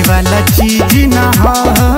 वाला चीज़ ना हो।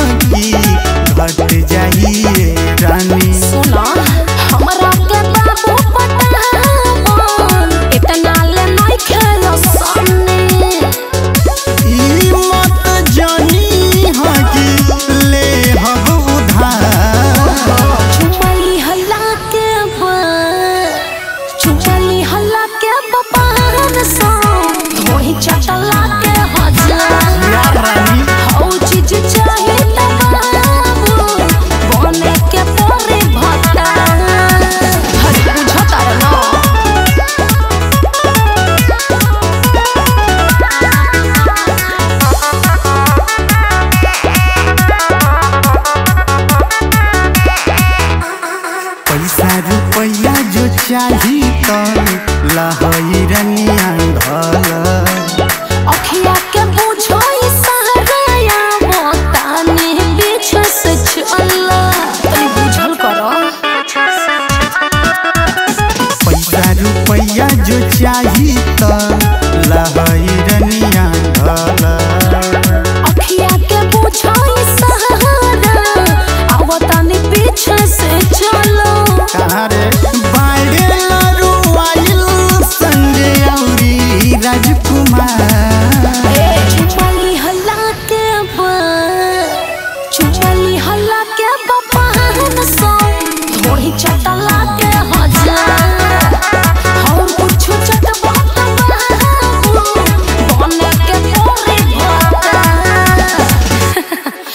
जो चाही तो लहई रनिया धल अखिया के बुझो ई सहराया बताने बीच से चला तनी बुझल करो। पैसा रुपया जो चाही तो लहई रनिया धल अखिया के बुझाई सहारा आवतानी पीछे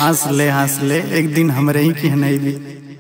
हंस ले हंस ले। एक दिन हमरे ही की हनैली